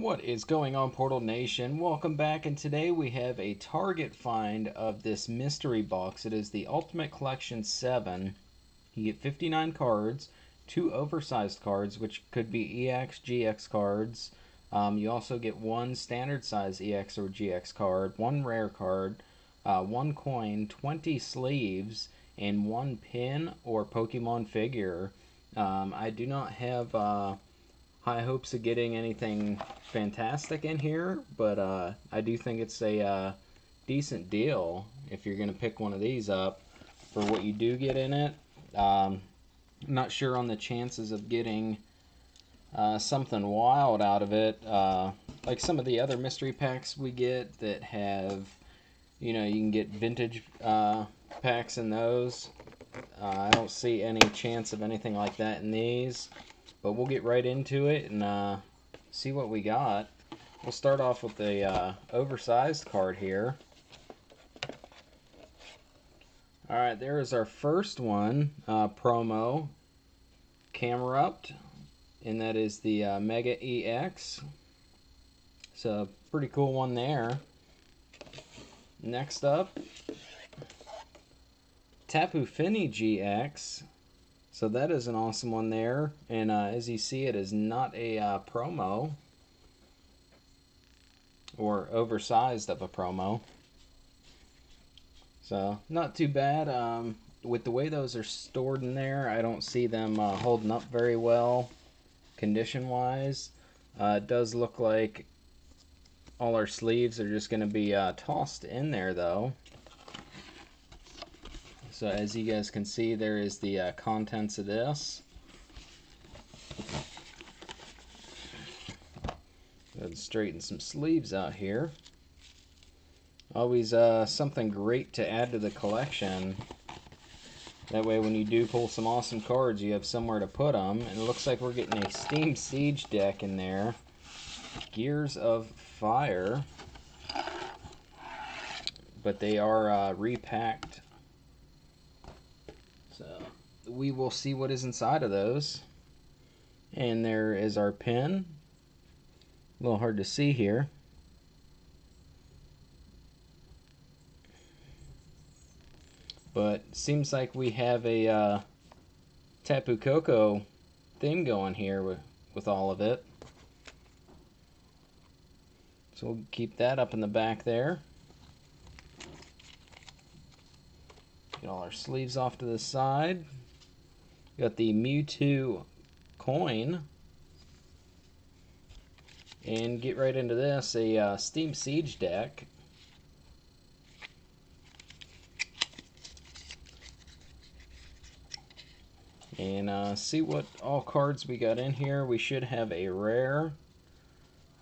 What is going on, Portal Nation? Welcome back, and today we have a target find of this mystery box. It is the Ultimate Collection 7. You get 59 cards, two oversized cards, which could be EX, GX cards. Um, you also get one standard size EX or GX card, one rare card, uh, one coin, 20 sleeves, and one pin or Pokemon figure. Um, I do not have... Uh, high hopes of getting anything fantastic in here, but uh, I do think it's a uh, decent deal if you're going to pick one of these up for what you do get in it. Um, I'm not sure on the chances of getting uh, something wild out of it, uh, like some of the other mystery packs we get that have, you know, you can get vintage uh, packs in those. Uh, I don't see any chance of anything like that in these. But we'll get right into it and uh, see what we got. We'll start off with the uh, oversized card here. Alright, there is our first one, uh, promo, Camerupt, and that is the uh, Mega EX. So, pretty cool one there. Next up, Tapu Fini GX. So that is an awesome one there. And uh, as you see, it is not a uh, promo or oversized of a promo. So not too bad. Um, with the way those are stored in there, I don't see them uh, holding up very well condition-wise. Uh, it does look like all our sleeves are just going to be uh, tossed in there though. So as you guys can see, there is the uh, contents of this. And straighten some sleeves out here. Always uh, something great to add to the collection. That way when you do pull some awesome cards, you have somewhere to put them. And it looks like we're getting a Steam Siege deck in there. Gears of Fire. But they are uh, repacked so we will see what is inside of those. And there is our pin. A little hard to see here. But seems like we have a uh, Tapu Koko theme going here with, with all of it. So we'll keep that up in the back there. Get all our sleeves off to the side. Got the Mewtwo coin. And get right into this, a uh, Steam Siege deck. And uh, see what all cards we got in here. We should have a rare.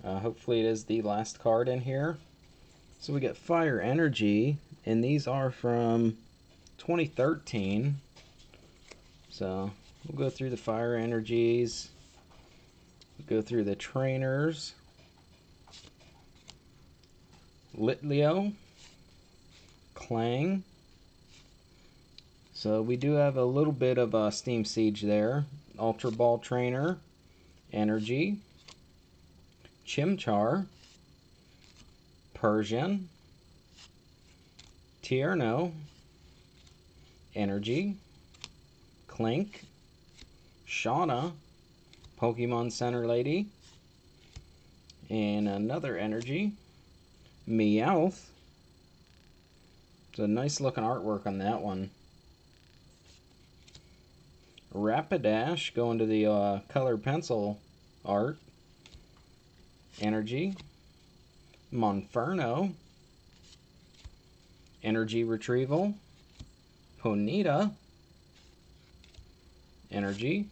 Uh, hopefully it is the last card in here. So we got Fire Energy, and these are from 2013. So we'll go through the fire energies, we'll go through the trainers, Litleo, Klang. So we do have a little bit of a Steam Siege there. Ultra Ball Trainer, Energy, Chimchar, Persian, Tierno, Energy, Klink, Shauna, Pokemon Center Lady, and another Energy, Meowth. It's a nice looking artwork on that one. Rapidash going to the uh, color pencil art. Energy. Monferno. Energy Retrieval. Ponyta energy.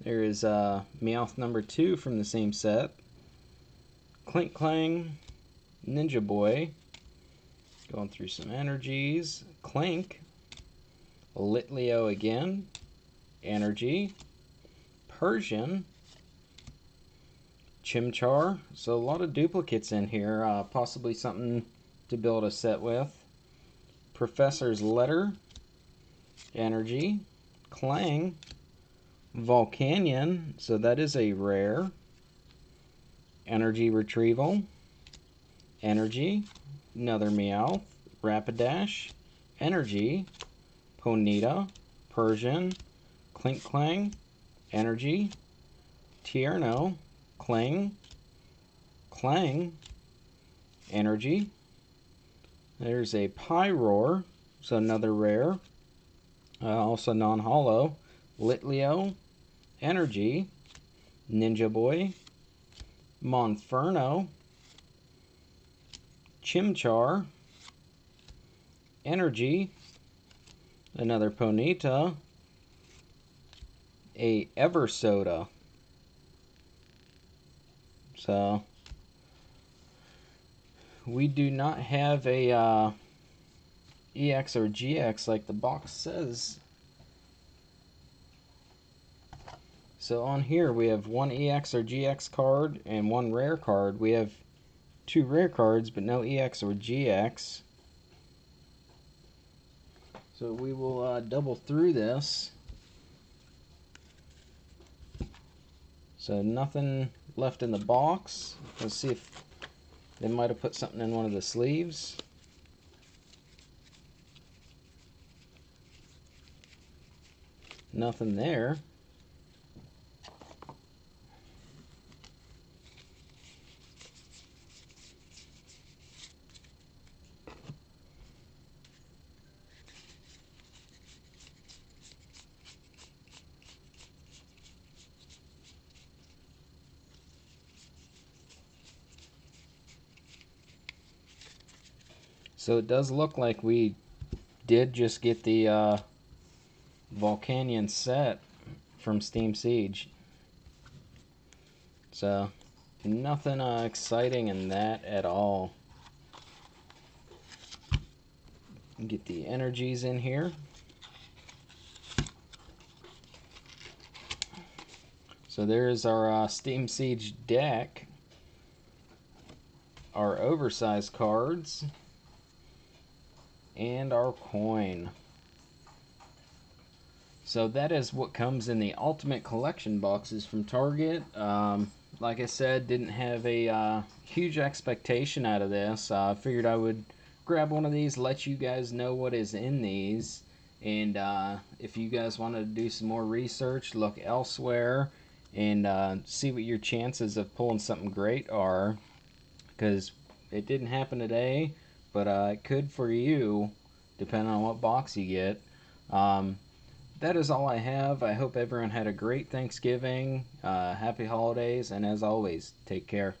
There is uh, Meowth number two from the same set. Klink Klang, Ninja Boy. Going through some energies. Klang. Litleo again. Energy. Persian. Chimchar. So a lot of duplicates in here. Uh, possibly something to build a set with. Professor's Letter, Energy, Klang, Volcanion, so that is a rare, Energy Retrieval, Energy, another Meowth, Rapidash, Energy, Ponyta, Persian, Klinklang, Energy, Tierno, Klink, Klang, Energy. There's a Pyroar, so another rare. Uh, also non-holo. Litleo, Energy, Ninja Boy, Monferno, Chimchar, Energy, another Ponyta. a Evosoda. So we do not have a uh, EX or GX like the box says. So on here we have one EX or GX card and one rare card. We have two rare cards but no EX or GX. So we will uh, double through this. So nothing left in the box. Let's see if they might have put something in one of the sleeves. Nothing there. So it does look like we did just get the uh, Volcanion set from Steam Siege. So nothing uh, exciting in that at all. Get the energies in here. So there's our uh, Steam Siege deck. Our oversized cards and our coin. So that is what comes in the Ultimate Collection boxes from Target. Um, like I said, didn't have a uh, huge expectation out of this. I uh, figured I would grab one of these, let you guys know what is in these. And uh, if you guys wanted to do some more research, look elsewhere and uh, see what your chances of pulling something great are. Because it didn't happen today but uh, it could for you, depending on what box you get. Um, that is all I have. I hope everyone had a great Thanksgiving, uh, happy holidays, and as always, take care.